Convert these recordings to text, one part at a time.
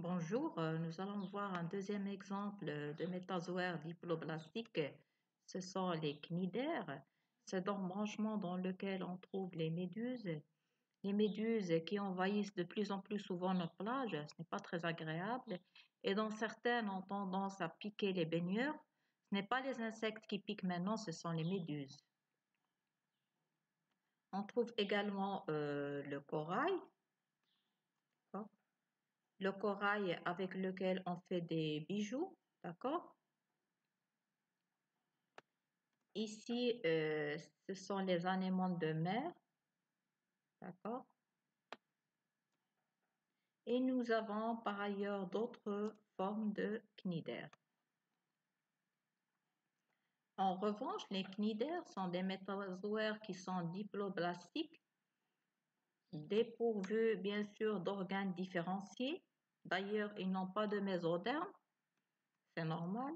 Bonjour, euh, nous allons voir un deuxième exemple de métazoaires diploblastiques. Ce sont les cnidaires. C'est dans le branchement dans lequel on trouve les méduses. Les méduses qui envahissent de plus en plus souvent nos plages, ce n'est pas très agréable. Et dont certaines ont tendance à piquer les baigneurs. Ce n'est pas les insectes qui piquent maintenant, ce sont les méduses. On trouve également euh, le corail le corail avec lequel on fait des bijoux, d'accord? Ici, euh, ce sont les anémones de mer, d'accord? Et nous avons par ailleurs d'autres formes de cnidaires. En revanche, les cnidaires sont des métazoaires qui sont diploblastiques, dépourvus bien sûr d'organes différenciés, D'ailleurs, ils n'ont pas de mésoderme. C'est normal.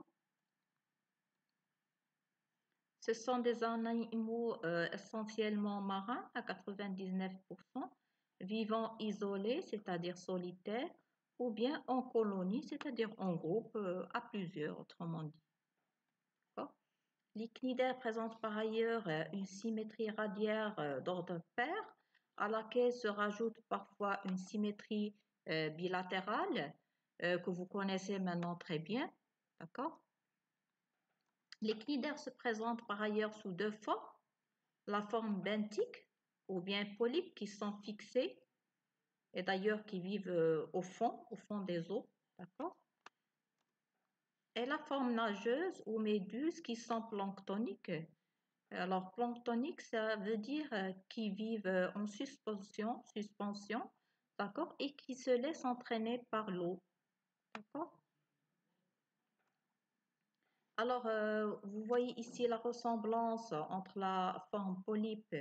Ce sont des animaux euh, essentiellement marins à 99%, vivant isolés, c'est-à-dire solitaires, ou bien en colonie, c'est-à-dire en groupe, euh, à plusieurs, autrement dit. L'icnidaire présente par ailleurs euh, une symétrie radiaire d'ordre pair, à laquelle se rajoute parfois une symétrie euh, bilatérale euh, que vous connaissez maintenant très bien. D'accord? Les cnidaires se présentent par ailleurs sous deux formes. La forme benthique ou bien polypes qui sont fixés et d'ailleurs qui vivent euh, au fond, au fond des eaux. D'accord? Et la forme nageuse ou méduse qui sont planctoniques. Alors planctonique, ça veut dire qui vivent en suspension, suspension d'accord, et qui se laisse entraîner par l'eau, d'accord. Alors, euh, vous voyez ici la ressemblance entre la forme polype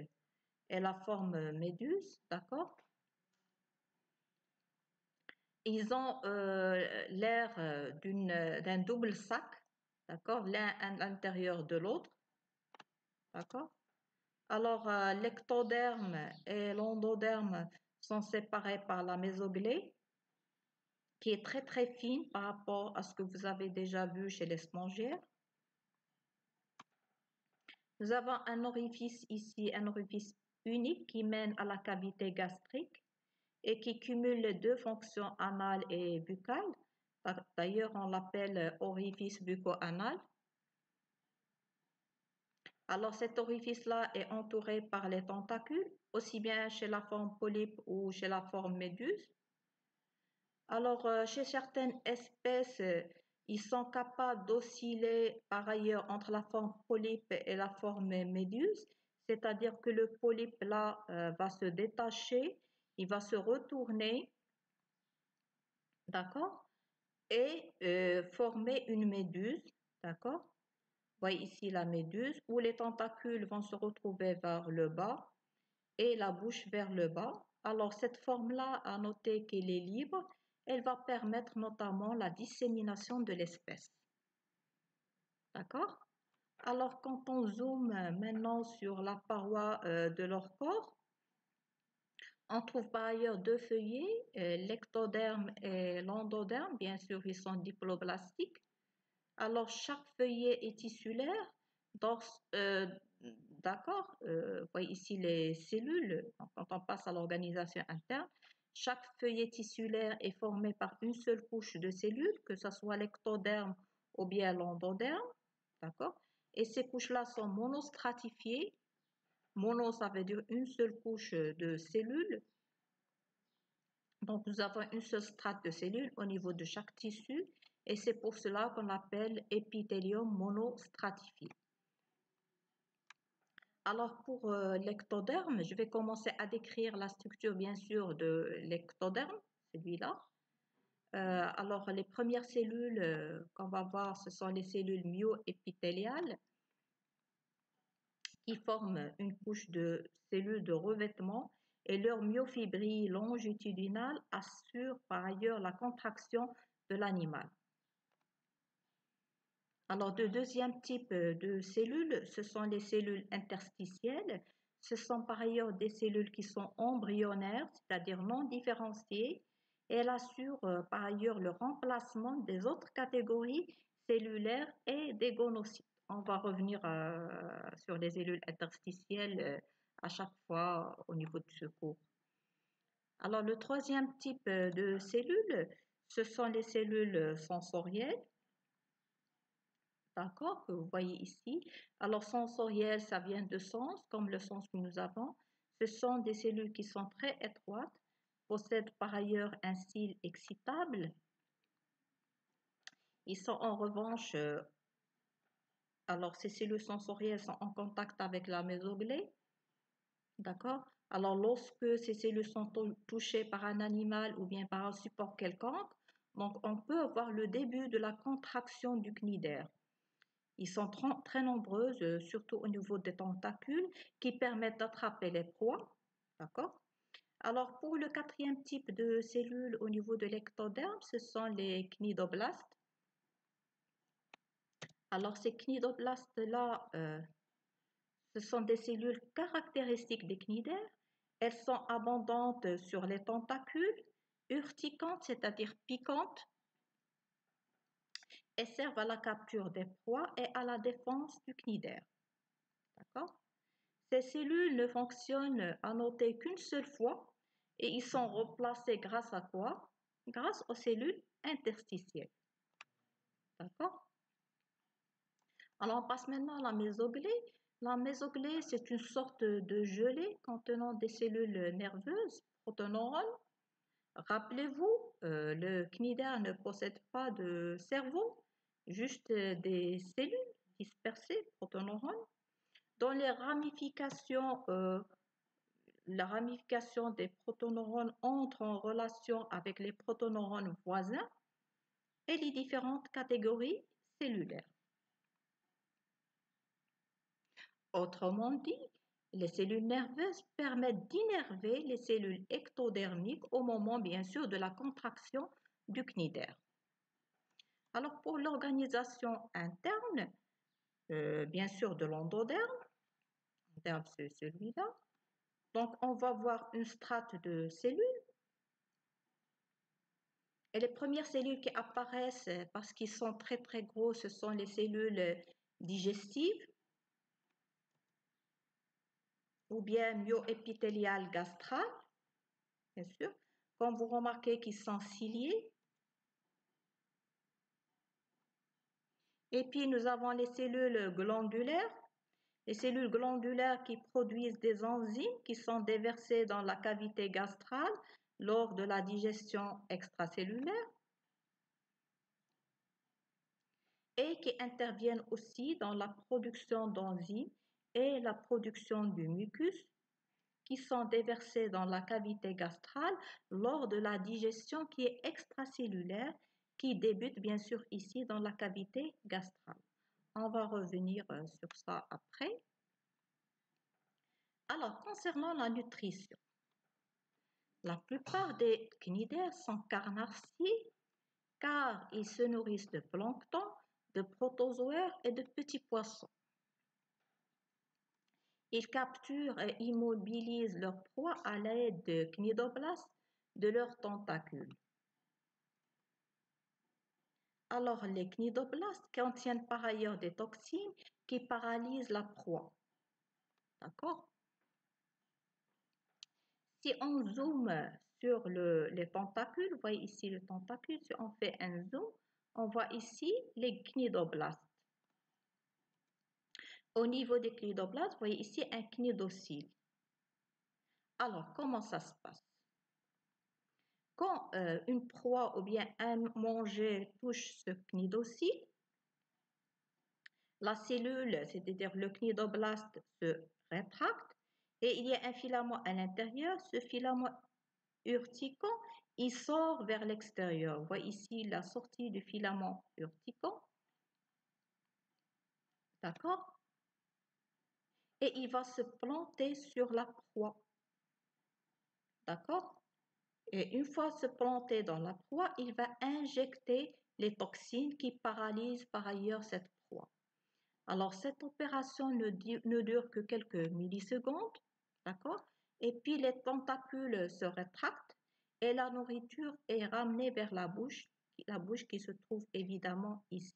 et la forme méduse, d'accord Ils ont euh, l'air euh, d'un double sac, d'accord L'un à l'intérieur de l'autre, d'accord Alors, l'ectoderme et l'endoderme sont séparés par la mésoglée, qui est très très fine par rapport à ce que vous avez déjà vu chez les spongières. Nous avons un orifice ici, un orifice unique qui mène à la cavité gastrique et qui cumule les deux fonctions anales et buccales. D'ailleurs, on l'appelle orifice bucco-anal. Alors cet orifice-là est entouré par les tentacules, aussi bien chez la forme polype ou chez la forme méduse. Alors euh, chez certaines espèces, ils sont capables d'osciller par ailleurs entre la forme polype et la forme méduse, c'est-à-dire que le polype là euh, va se détacher, il va se retourner, d'accord, et euh, former une méduse, d'accord voyez ici la méduse où les tentacules vont se retrouver vers le bas et la bouche vers le bas. Alors cette forme-là, à noter qu'elle est libre, elle va permettre notamment la dissémination de l'espèce. D'accord? Alors quand on zoome maintenant sur la paroi euh, de leur corps, on trouve par ailleurs deux feuillets, euh, l'ectoderme et l'endoderme. Bien sûr, ils sont diploblastiques. Alors, chaque feuillet est tissulaire. Euh, d'accord euh, voyez ici les cellules. Quand on passe à l'organisation interne, chaque feuillet tissulaire est formé par une seule couche de cellules, que ce soit l'ectoderme ou bien l'endoderme. D'accord Et ces couches-là sont monostratifiées. Mono, ça veut dire une seule couche de cellules. Donc, nous avons une seule strate de cellules au niveau de chaque tissu et c'est pour cela qu'on l'appelle épithélium monostratifié. Alors pour euh, l'ectoderme, je vais commencer à décrire la structure bien sûr de l'ectoderme, celui-là. Euh, alors les premières cellules euh, qu'on va voir, ce sont les cellules myoépithéliales qui forment une couche de cellules de revêtement et leur myofibrilles longitudinale assure par ailleurs la contraction de l'animal. Alors, le deuxième type euh, de cellules, ce sont les cellules interstitielles. Ce sont par ailleurs des cellules qui sont embryonnaires, c'est-à-dire non différenciées, et elle assure euh, par ailleurs le remplacement des autres catégories cellulaires et des gonocytes. On va revenir euh, sur les cellules interstitielles à chaque fois au niveau de ce cours. Alors le troisième type de cellules, ce sont les cellules sensorielles. D'accord, que vous voyez ici. Alors sensorielles, ça vient de sens, comme le sens que nous avons. Ce sont des cellules qui sont très étroites, possèdent par ailleurs un cil excitable. Ils sont en revanche, euh, alors ces cellules sensorielles sont en contact avec la mésoglée. D'accord? Alors lorsque ces cellules sont touchées par un animal ou bien par un support quelconque, donc on peut avoir le début de la contraction du cnidaire. Ils sont très nombreuses, euh, surtout au niveau des tentacules, qui permettent d'attraper les proies. D'accord? Alors, pour le quatrième type de cellules au niveau de l'ectoderme, ce sont les cnidoblastes. Alors, ces cnidoblastes-là, euh, ce sont des cellules caractéristiques des cnidaires. Elles sont abondantes sur les tentacules, urticantes, c'est-à-dire piquantes, et servent à la capture des proies et à la défense du cnidaire. D'accord? Ces cellules ne fonctionnent à noter qu'une seule fois et ils sont remplacés grâce à quoi? Grâce aux cellules interstitielles. D'accord? Alors on passe maintenant à la mésoglée. La mésoglée, c'est une sorte de gelée contenant des cellules nerveuses, protoneurones, Rappelez-vous, euh, le cnidaire ne possède pas de cerveau, juste des cellules dispersées, protoneurones, dont euh, la ramification des protoneurones entre en relation avec les protoneurones voisins et les différentes catégories cellulaires. Autrement dit, les cellules nerveuses permettent d'innerver les cellules ectodermiques au moment, bien sûr, de la contraction du cnidaire. Alors, pour l'organisation interne, euh, bien sûr, de l'endoderme, c'est celui-là. Donc, on va voir une strate de cellules. Et les premières cellules qui apparaissent, parce qu'ils sont très très gros, ce sont les cellules digestives ou bien myoépithélial gastral, bien sûr. Comme vous remarquez qu'ils sont ciliés. Et puis nous avons les cellules glandulaires. Les cellules glandulaires qui produisent des enzymes qui sont déversées dans la cavité gastrale lors de la digestion extracellulaire et qui interviennent aussi dans la production d'enzymes et la production du mucus qui sont déversés dans la cavité gastrale lors de la digestion qui est extracellulaire qui débute bien sûr ici dans la cavité gastrale. On va revenir euh, sur ça après. Alors, concernant la nutrition, la plupart des cnidaires sont carnassiers car ils se nourrissent de plancton, de protozoaires et de petits poissons. Ils capturent et immobilisent leur proie à l'aide de cnidoblastes de leurs tentacules. Alors, les cnidoblastes contiennent par ailleurs des toxines qui paralysent la proie. D'accord? Si on zoome sur les tentacules, vous voyez ici le tentacule, si on fait un zoom, on voit ici les cnidoblastes. Au niveau des cnidoblastes, vous voyez ici un cnidocyle. Alors, comment ça se passe? Quand euh, une proie ou bien un manger touche ce cnidocyle, la cellule, c'est-à-dire le cnidoblaste, se rétracte et il y a un filament à l'intérieur. Ce filament urticant, il sort vers l'extérieur. Voyez ici la sortie du filament urticant. D'accord? Et il va se planter sur la proie. D'accord? Et une fois se planté dans la proie, il va injecter les toxines qui paralysent par ailleurs cette proie. Alors cette opération ne, ne dure que quelques millisecondes, d'accord? Et puis les tentacules se rétractent et la nourriture est ramenée vers la bouche, la bouche qui se trouve évidemment ici.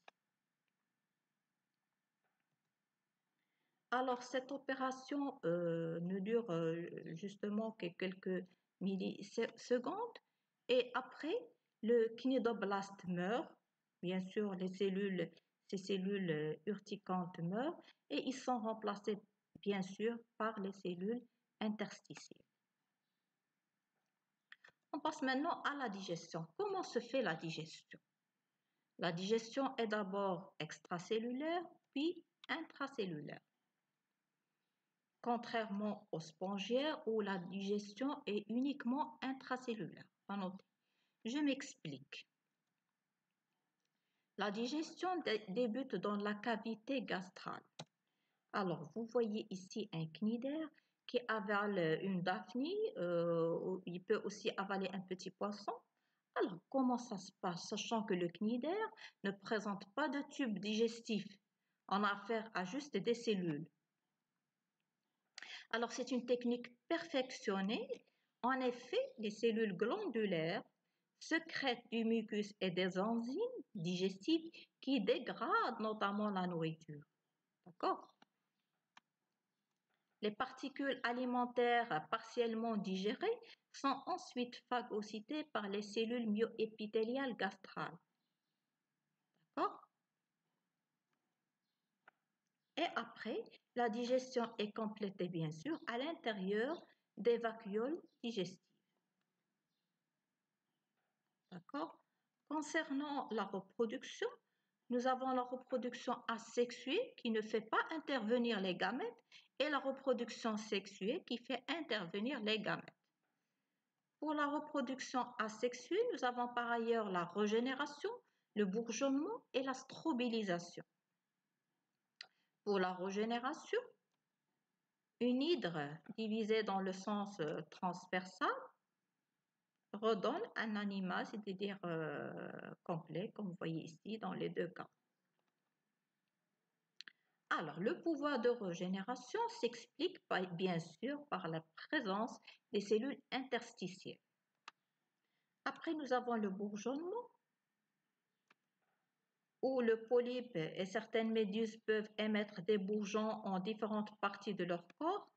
Alors, cette opération euh, ne dure euh, justement que quelques millisecondes et après, le kinidoblaste meurt. Bien sûr, les cellules, ces cellules euh, urticantes meurent et ils sont remplacés, bien sûr, par les cellules interstitielles. On passe maintenant à la digestion. Comment se fait la digestion? La digestion est d'abord extracellulaire, puis intracellulaire contrairement aux spongiaires où la digestion est uniquement intracellulaire. Je m'explique. La digestion débute dans la cavité gastrale. Alors, vous voyez ici un cnidaire qui avale une daphnie, euh, il peut aussi avaler un petit poisson. Alors, comment ça se passe, sachant que le cnidaire ne présente pas de tube digestif On a affaire à juste des cellules. Alors, c'est une technique perfectionnée. En effet, les cellules glandulaires secrètent du mucus et des enzymes digestives qui dégradent notamment la nourriture. D'accord? Les particules alimentaires partiellement digérées sont ensuite phagocytées par les cellules myoépithéliales gastrales. D'accord? Et après, la digestion est complétée bien sûr à l'intérieur des vacuoles digestives. D'accord? Concernant la reproduction, nous avons la reproduction asexuée qui ne fait pas intervenir les gamètes et la reproduction sexuée qui fait intervenir les gamètes. Pour la reproduction asexuée, nous avons par ailleurs la régénération, le bourgeonnement et la strobilisation. Pour la régénération, une hydre divisée dans le sens euh, transversal redonne un animal, c'est-à-dire euh, complet, comme vous voyez ici dans les deux cas. Alors, le pouvoir de régénération s'explique bien sûr par la présence des cellules interstitielles. Après, nous avons le bourgeonnement où le polype et certaines méduses peuvent émettre des bourgeons en différentes parties de leur corps.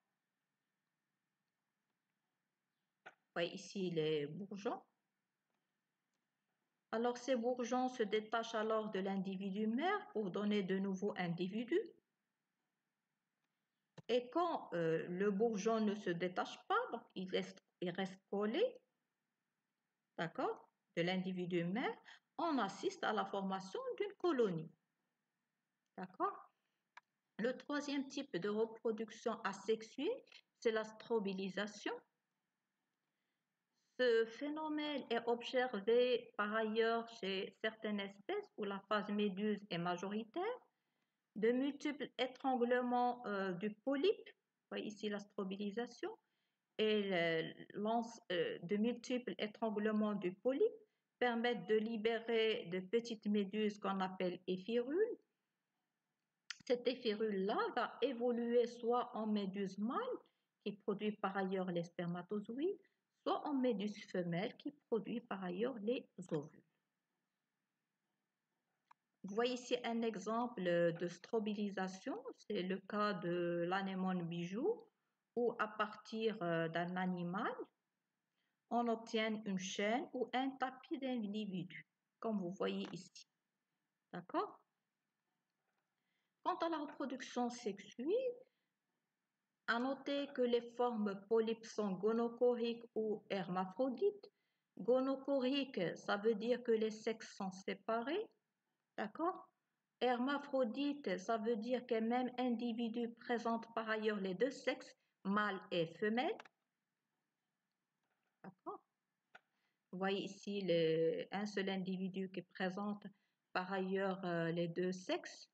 Voyez ici les bourgeons. Alors ces bourgeons se détachent alors de l'individu mère pour donner de nouveaux individus. Et quand euh, le bourgeon ne se détache pas, il reste, il reste collé, d'accord, de l'individu mère, on assiste à la formation d'une colonie. D'accord? Le troisième type de reproduction asexuée, c'est la strobilisation. Ce phénomène est observé par ailleurs chez certaines espèces où la phase méduse est majoritaire. De multiples étranglements euh, du polype, voyez ici la strobilisation, et euh, de multiples étranglements du polype permettent de libérer de petites méduses qu'on appelle éphirules. Cette éphirule-là va évoluer soit en méduse mâle, qui produit par ailleurs les spermatozoïdes, soit en méduse femelle, qui produit par ailleurs les ovules. Vous voyez ici un exemple de strobilisation, c'est le cas de l'anémone bijou, où à partir euh, d'un animal, on obtient une chaîne ou un tapis d'individus, comme vous voyez ici. D'accord? Quant à la reproduction sexuée, à noter que les formes polypes sont gonocoriques ou hermaphrodites. Gonocorique, ça veut dire que les sexes sont séparés. D'accord? Hermaphrodite, ça veut dire qu'un même individu présente par ailleurs les deux sexes, mâle et femelle. Vous voyez ici un seul individu qui présente par ailleurs euh, les deux sexes,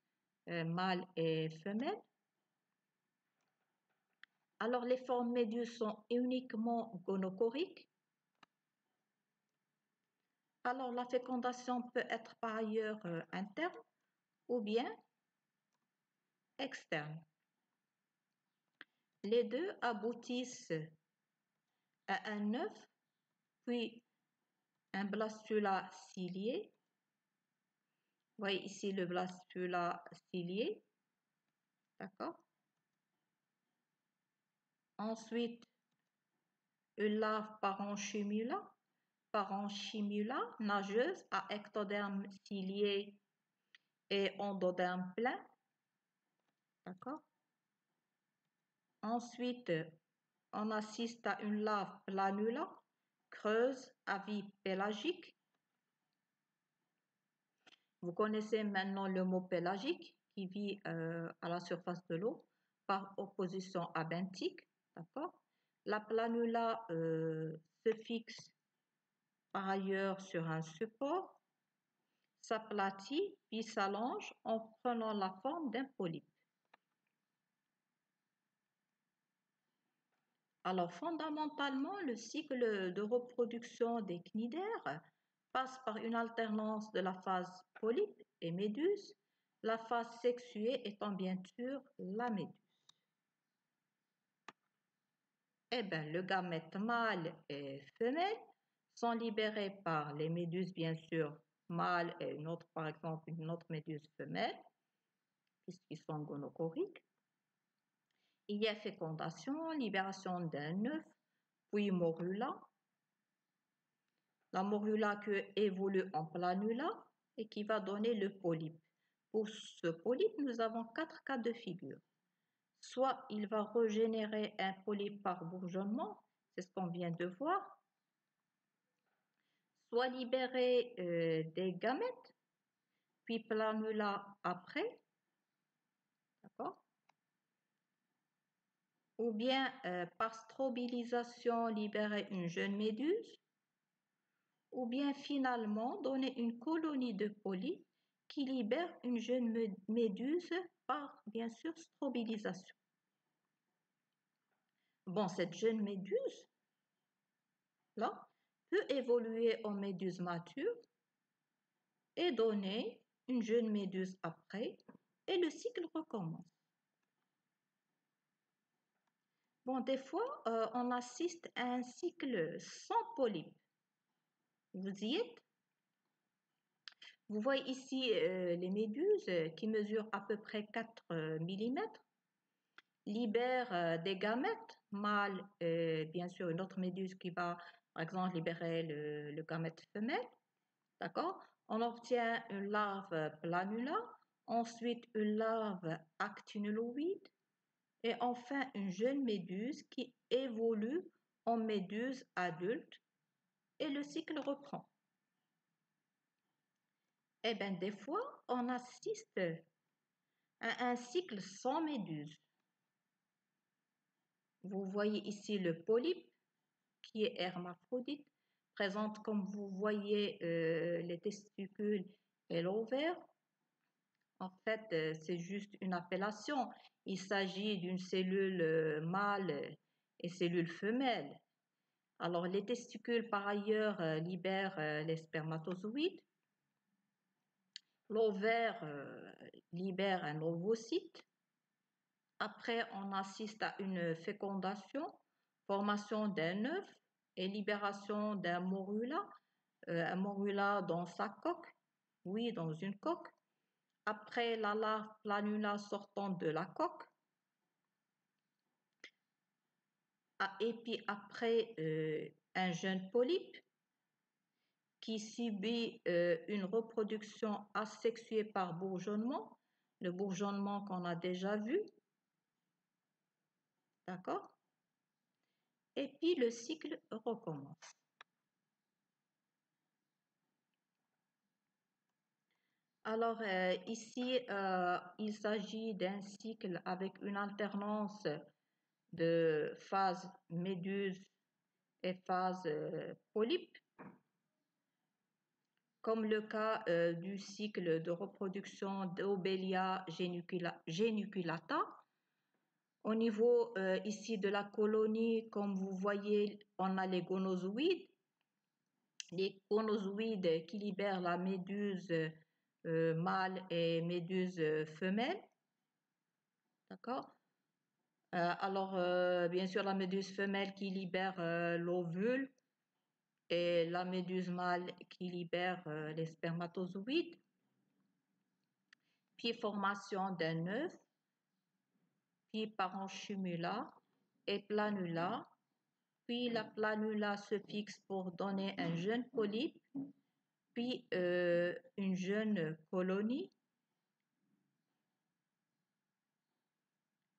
euh, mâle et femelle. Alors les formes méduses sont uniquement gonocoriques. Alors la fécondation peut être par ailleurs euh, interne ou bien externe. Les deux aboutissent un œuf, puis un blastula cilié. Vous voyez ici le blastula cilié. D'accord Ensuite, une larve parenchymula, parenchymula nageuse à ectoderme cilié et endoderme plein. D'accord Ensuite, on assiste à une larve planula, creuse, à vie pélagique. Vous connaissez maintenant le mot pélagique qui vit euh, à la surface de l'eau par opposition à benthique. La planula euh, se fixe par ailleurs sur un support, s'aplatit puis s'allonge en prenant la forme d'un polype. Alors, fondamentalement, le cycle de reproduction des cnidaires passe par une alternance de la phase polype et méduse, la phase sexuée étant bien sûr la méduse. Eh bien, le gamète mâle et femelle sont libérés par les méduses, bien sûr, mâles et une autre, par exemple, une autre méduse femelle, puisqu'ils sont gonochoriques. Il y a fécondation, libération d'un œuf, puis morula. La morula qui évolue en planula et qui va donner le polype. Pour ce polype, nous avons quatre cas de figure. Soit il va régénérer un polype par bourgeonnement, c'est ce qu'on vient de voir. Soit libérer euh, des gamètes, puis planula après. D'accord ou bien euh, par strobilisation libérer une jeune méduse, ou bien finalement donner une colonie de polypes qui libère une jeune méduse par, bien sûr, strobilisation. Bon, cette jeune méduse, là, peut évoluer en méduse mature et donner une jeune méduse après, et le cycle recommence. Bon, des fois, euh, on assiste à un cycle sans polype. Vous y êtes? Vous voyez ici euh, les méduses qui mesurent à peu près 4 euh, mm, libèrent des gamètes mâles et bien sûr une autre méduse qui va, par exemple, libérer le, le gamète femelle. D'accord? On obtient une larve planula, ensuite une larve actinuloïde, et enfin une jeune méduse qui évolue en méduse adulte et le cycle reprend. Eh bien, des fois, on assiste à un cycle sans méduse. Vous voyez ici le polype qui est hermaphrodite, présente comme vous voyez euh, les testicules et l'ovaire. En fait, euh, c'est juste une appellation. Il s'agit d'une cellule euh, mâle et cellule femelle. Alors, les testicules, par ailleurs, euh, libèrent les spermatozoïdes. L'ovaire libère un ovocyte. Après, on assiste à une fécondation, formation d'un œuf et libération d'un morula, un morula dans sa coque, oui, dans une coque après la larve planula sortant de la coque. Ah, et puis après euh, un jeune polype qui subit euh, une reproduction asexuée par bourgeonnement, le bourgeonnement qu'on a déjà vu. D'accord? Et puis le cycle recommence. Alors euh, ici, euh, il s'agit d'un cycle avec une alternance de phase méduse et phase euh, polype, comme le cas du cycle de reproduction d'Obelia geniculata. Au niveau ici de la colonie, comme vous voyez, on a les gonozoïdes. Les gonozoïdes qui libèrent la méduse euh, mâle et méduse euh, femelle. D'accord? Euh, Alors, bien sûr, la méduse femelle qui libère l'ovule et la méduse mâle qui libère les spermatozoïdes, puis formation d'un œuf, puis parenchyma et planula, puis la planula se fixe pour donner un jeune polype, puis une jeune colonie,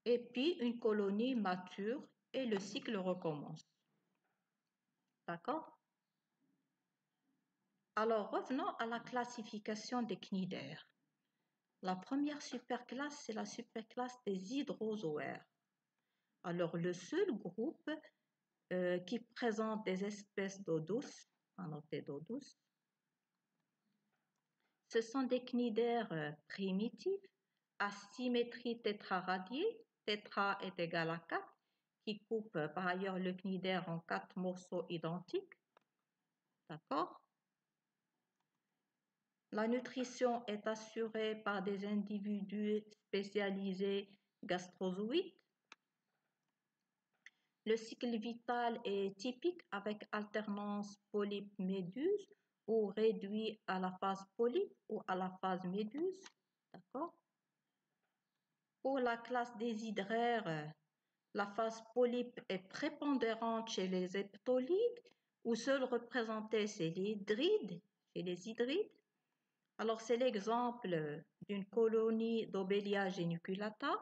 et puis une colonie mature et le cycle recommence. D'accord? Alors revenons à la classification des cnidaires. La première superclasse, c'est la superclasse des hydrozoaires. Alors le seul groupe euh, qui présente des espèces d'eau douce, noter d'eau douce, ce sont des cnidaires euh, primitifs à symétrie tétraradiée, tétra est égal à 4, qui coupe euh, par ailleurs le cnidaire en quatre morceaux identiques. D'accord? La nutrition est assurée par des individus spécialisés gastrozoïdes. Le cycle vital est typique avec alternance polype-méduse ou réduit à la phase polype ou à la phase méduse. D'accord? Pour la classe des hydraires, la phase polype est prépondérante chez les heptolides ou seule représentée chez les hydrides, chez les hydrides. Alors c'est l'exemple d'une colonie d'Obelia geniculata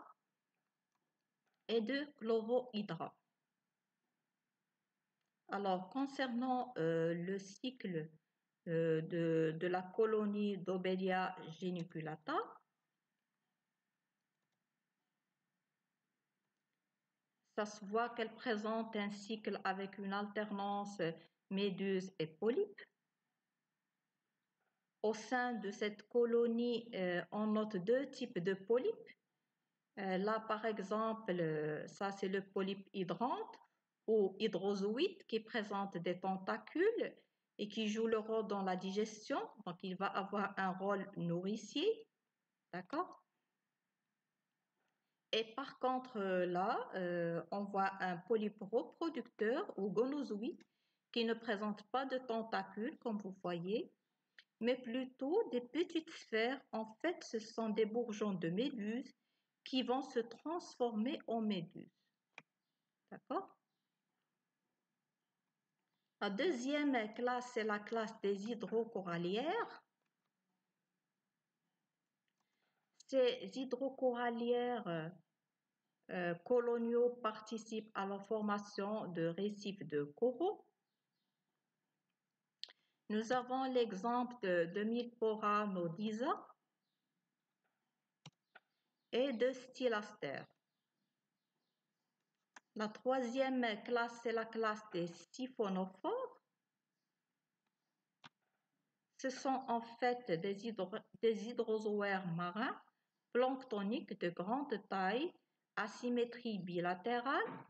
et de Chlorohydra. Alors concernant euh, le cycle euh, de, la colonie d'Obelia geniculata. Ça se voit qu'elle présente un cycle avec une alternance méduse et polype. Au sein de cette colonie, euh, on note deux types de polypes. Euh, là, par exemple, ça c'est le polype hydrante ou hydrozoïde qui présente des tentacules et qui joue le rôle dans la digestion. Donc, il va avoir un rôle nourricier. D'accord? Et par contre, euh, là, euh, on voit un polype reproducteur ou gonozoïde qui ne présente pas de tentacules, comme vous voyez, mais plutôt des petites sphères. En fait, ce sont des bourgeons de méduse qui vont se transformer en méduse. D'accord? La deuxième classe, c'est la classe des hydrocorallières. Ces hydrocorallières euh, coloniaux participent à la formation de récifs de coraux. Nous avons l'exemple de, de Milpora nodisa et de Stylaster. La troisième classe, c'est la classe des siphonophores. Ce sont en fait des, hydrozoaires marins planctoniques de grande taille, asymétrie bilatérale.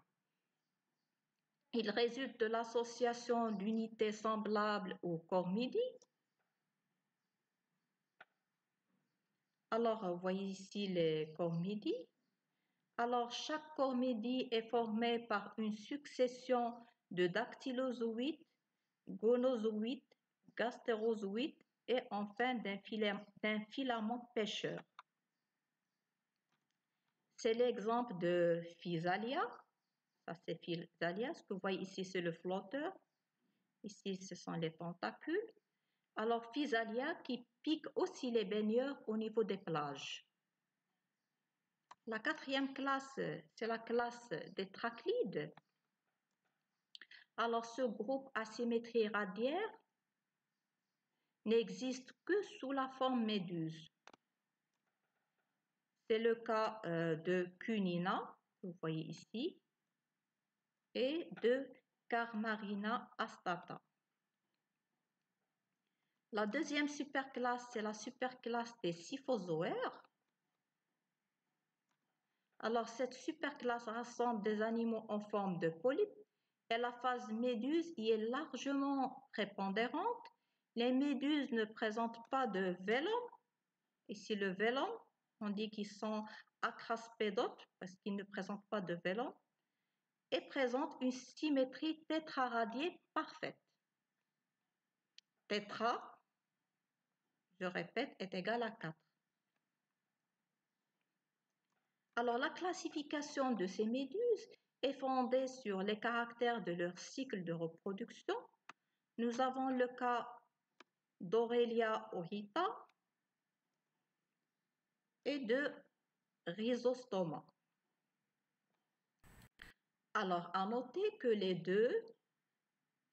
Ils résultent de l'association d'unités semblables aux cormidis. Alors, vous voyez ici les cormidis. Alors, chaque cormédie est formée par une succession de dactylozoïdes, gonozoïdes, gastérozoïdes et enfin d'un filament, pêcheur. C'est l'exemple de Physalia. Ça, c'est Physalia. Ce que vous voyez ici, c'est le flotteur. Ici, ce sont les tentacules. Alors, Physalia qui pique aussi les baigneurs au niveau des plages. La quatrième classe, c'est la classe des traclides. Alors ce groupe asymétrie radiaire n'existe que sous la forme méduse. C'est le cas euh, de Cunina, vous voyez ici, et de Carmarina astata. La deuxième superclasse, c'est la superclasse des siphozoaires. Alors, cette superclasse rassemble des animaux en forme de polype et la phase méduse y est largement prépondérante. Les méduses ne présentent pas de vélum. Ici, le vélum, on dit qu'ils sont acraspédotes parce qu'ils ne présentent pas de vélum et présentent une symétrie tétraradiée parfaite. tétra, je répète, est égal à 4. Alors la classification de ces méduses est fondée sur les caractères de leur cycle de reproduction. Nous avons le cas d'Aurelia ohita et de Rhizostoma. Alors, à noter que les deux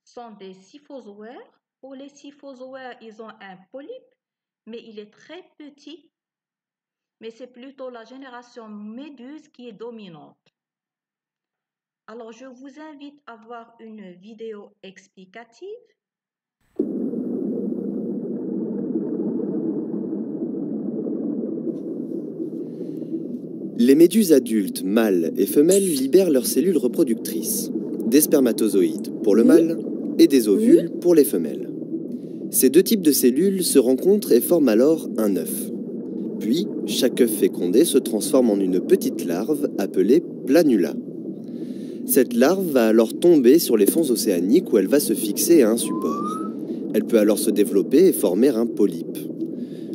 sont des syphozoaires. Pour les syphozoaires, ils ont un polype, mais il est très petit. Mais c'est plutôt la génération méduse qui est dominante. Alors, je vous invite à voir une vidéo explicative. Les méduses adultes, mâles et femelles, libèrent leurs cellules reproductrices, des spermatozoïdes pour le mâle et des ovules pour les femelles. Ces deux types de cellules se rencontrent et forment alors un œuf. Puis, chaque œuf fécondé se transforme en une petite larve appelée planula. Cette larve va alors tomber sur les fonds océaniques où elle va se fixer à un support. Elle peut alors se développer et former un polype.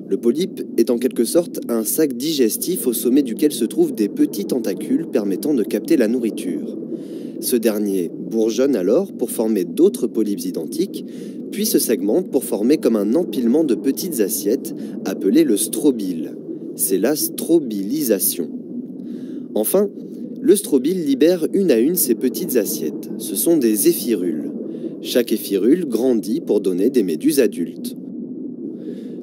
Le polype est en quelque sorte un sac digestif au sommet duquel se trouvent des petits tentacules permettant de capter la nourriture. Ce dernier bourgeonne alors pour former d'autres polypes identiques, puis se segmente pour former comme un empilement de petites assiettes appelées le strobile. C'est la strobilisation. Enfin, le strobile libère une à une ces petites assiettes. Ce sont des éphirules. Chaque éphirule grandit pour donner des méduses adultes.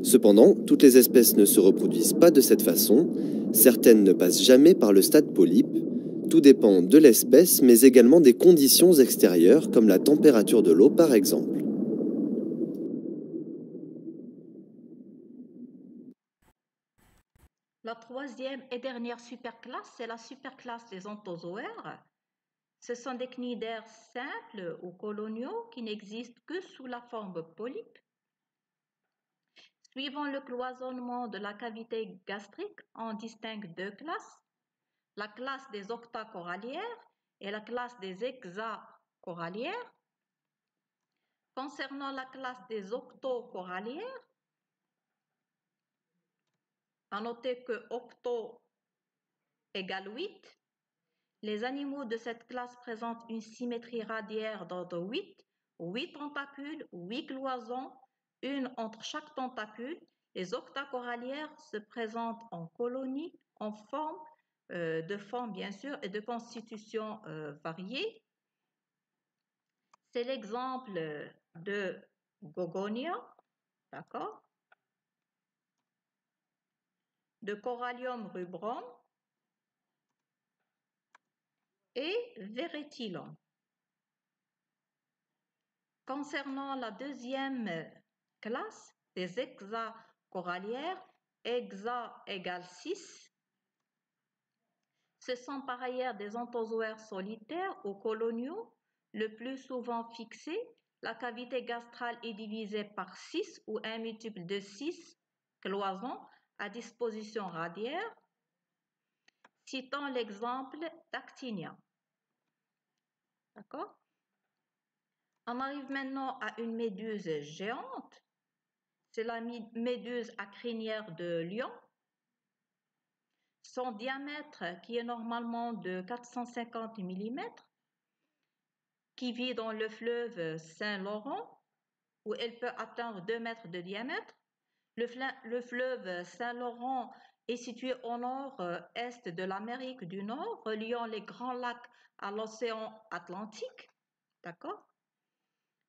Cependant, toutes les espèces ne se reproduisent pas de cette façon, certaines ne passent jamais par le stade polype, tout dépend de l'espèce mais également des conditions extérieures comme la température de l'eau par exemple. La troisième et dernière superclasse, c'est la superclasse des anthozoaires. Ce sont des cnidaires simples ou coloniaux qui n'existent que sous la forme polype Suivant le cloisonnement de la cavité gastrique, on distingue deux classes, la classe des octacorallières et la classe des hexacorallières. Concernant la classe des octocorallières, à noter que octo égale 8, les animaux de cette classe présentent une symétrie radiaire d'ordre 8, 8 tentacules, 8 cloisons, une entre chaque tentacule. Les octacorallières se présentent en colonies, en forme, euh, de forme bien sûr, et de constitution euh, variée. C'est l'exemple de Gogonia, d'accord? De Corallium rubrum et Veretilum. Concernant la deuxième classe des hexacorallières, hexa égale 6. Ce sont par ailleurs des anthozoaires solitaires ou coloniaux, le plus souvent fixés. La cavité gastrale est divisée par 6 ou un multiple de 6 cloisons à disposition radiaire. Citons l'exemple d'Actinia. D'accord? On arrive maintenant à une méduse géante c'est la méduse à crinière de lion. Son diamètre, qui est normalement de 450 mm, qui vit dans le fleuve Saint-Laurent, où elle peut atteindre 2 mètres de diamètre. Le, le fleuve Saint-Laurent est situé au nord-est de l'Amérique du Nord, reliant les grands lacs à l'océan Atlantique. D'accord?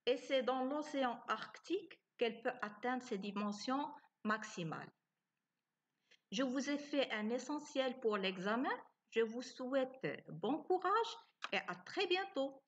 Et c'est dans l'océan Arctique qu'elle peut atteindre ses dimensions maximales. Je vous ai fait un essentiel pour l'examen. Je vous souhaite bon courage et à très bientôt.